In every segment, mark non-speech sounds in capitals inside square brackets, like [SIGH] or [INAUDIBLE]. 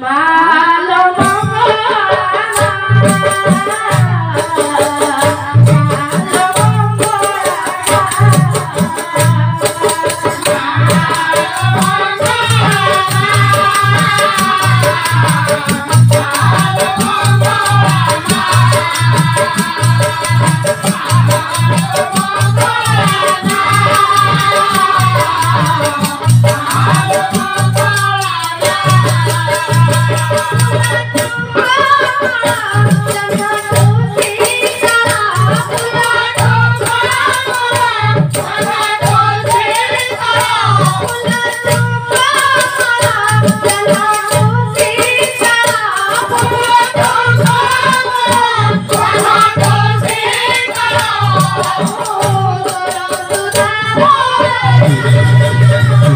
Bye.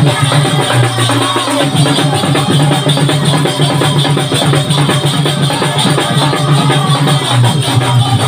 Thank [LAUGHS] you.